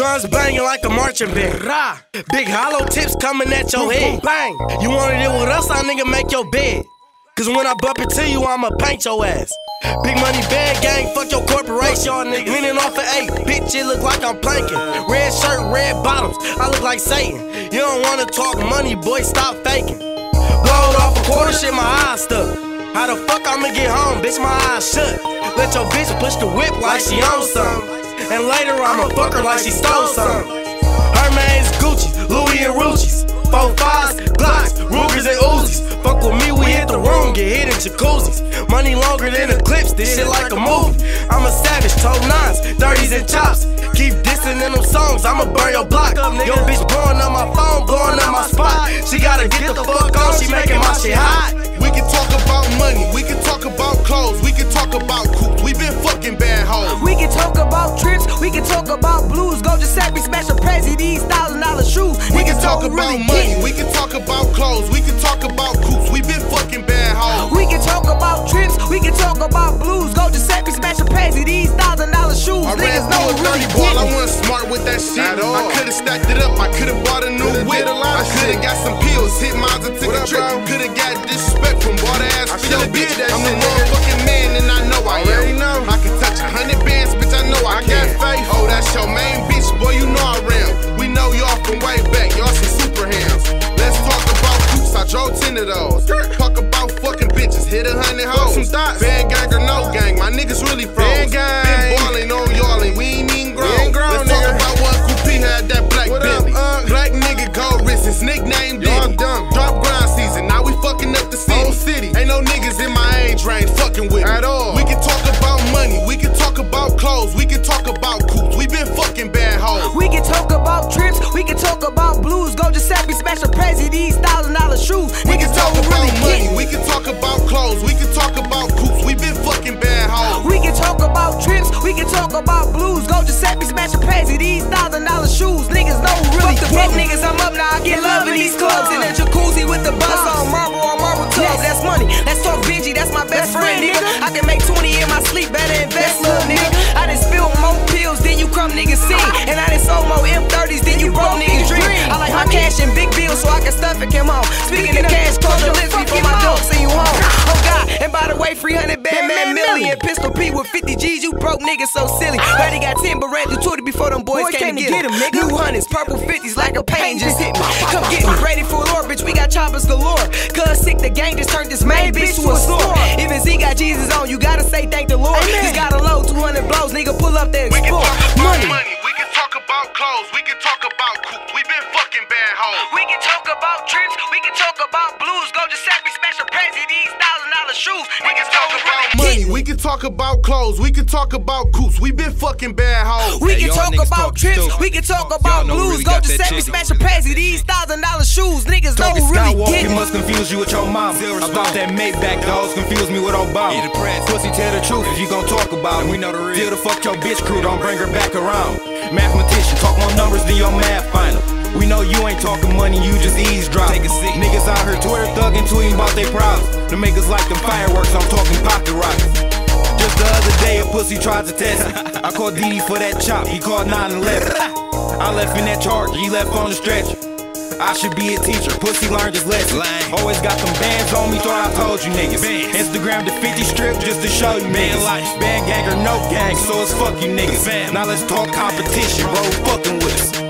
Drums banging like a marching band. Rah. Big hollow tips coming at your head. Bang. You wanted it with us, I nigga make your bed. Cause when I bump into you, I'ma paint your ass. Big money bad gang, fuck your corporation, y'all niggas. Leaning off of eight, bitch, it look like I'm planking. Red shirt, red bottoms, I look like Satan. You don't wanna talk money, boy, stop faking. Blowed off a quarter, shit, my eyes stuck. How the fuck I'ma get home, bitch, my eyes shut. Let your bitch push the whip like she on something. And later I'ma fuck her like she stole something. Her name's Gucci, Louis and Rucci's. Four fives, Glocks, Rugers and Uzis. Fuck with me, we hit the room, get hit in jacuzzis. Money longer than eclipse, this shit like a movie. I'm a savage, toe nines, 30s and chops. Keep dissing in them songs, I'ma burn your block. Yo, bitch blowing up my phone, blowing up my spot. She gotta get the fuck on, she making my shit hot. We can talk about money, we can talk about clothes, we can talk about coops. We been fucking bad hoes. We can talk about trips, we can talk about blues. Go to Giuseppe, smash a Prezi, these thousand dollar shoes. We can talk about really money, get. we can talk about clothes, we can talk about coops. We been fucking bad hoes. We can talk about trips, we can talk about blues. Go to Giuseppe, smash a Prezi, these thousand dollar shoes. I ran Niggas through a don't really dirty ball, I wasn't smart with that shit. At all. I could've stacked it up, I could've bought a new Could've whip. a lot I could've shit. got some pills, hit mines and took What a trip. Could've got disrespect from water ass hundred hoes. some thoughts. Band gang or no gang, my niggas really froze. Band gang. Been ballin' on y'all we ain't even grown. ain't grown, Let's talk about what Coupe had that black What up, Bentley. uh? Black nigga gold wrist, his nickname Y'all Diddy. dumb. Drop grind season, now we fucking up the city. Whole city. Ain't no niggas in my age range fucking with me. At all. We can talk about money, we can talk about clothes, we can talk about coops. We been fucking bad hoes. We can talk about trips, we can talk about blues. Go Giuseppe, smash a Prezi, these thousand dollar shoes. Giuseppe, smash a Prezi, these thousand dollar shoes. Niggas don't really Fuck the broke niggas, I'm up now. I get love in these clubs. In a jacuzzi with the bus on marble on marble tub. That's money. Let's talk Benji, that's my best friend, nigga. I can make 20 in my sleep, better invest, little nigga. I done spilled more pills than you crumb niggas see. And I done sold more M30s than you broke niggas dream. I like my cash in big bills so I can stuff it, come on. Speaking of cash, close your lips before my dog and by the way, 300 bad man million. Pistol P with 50 G's, you broke niggas so silly. Ah. But he got 10 but ran through 20 before them boys, came, to get him. nigga New hundreds, purple 50s, like a pain just hit me. Come get me, ready for war, bitch. We got choppers galore. Cuz sick, the gang just turned this main bitch to a store. Even Z got Jesus on, you gotta say thank the Lord. Just got a load, 200 blows, nigga, pull up there, We can explore. talk about Money. money. we can talk about clothes, we can talk about coops. We been fucking bad hoes. We can talk about trips, we can talk about blues. Go Giuseppe, special Prezi, these thousand dollar shoes. We can talk about money, we can talk about clothes, we can talk about coops. We been fucking bad hoes. We Hey, can talk about trips, stupid. we can talk Y'all about know we blues. really Go got that Giuseppe, chicken. special Prezi, these thousand dollar shoes. Niggas don't Talking really Skywalker get must confuse you with your mom. I thought that Maybach dogs confuse me with Obama. Eat a press. Pussy tell the truth if you gon' talk about it. we know the real. Deal to fuck your bitch crew, don't bring her back around. Mathematician, talk more numbers than your math final. We know you ain't talking money, you just eavesdrop. Take a seat. Niggas out here Twitter thugging, tweeting about their problems. The makers like them fireworks, I'm talking pocket rockets. Just the other day, a pussy tried to test me. I called Didi for that chop, he called 911. I left in that charger, he left on the stretcher. I should be a teacher, pussy learned his lesson. Lame. Always got them bands on me, thought I told you niggas. Bands. Instagram the 50 strip just to show you niggas. life. Band gang or no gang, so it's fuck you niggas. Now let's talk competition, bro. Fucking with us.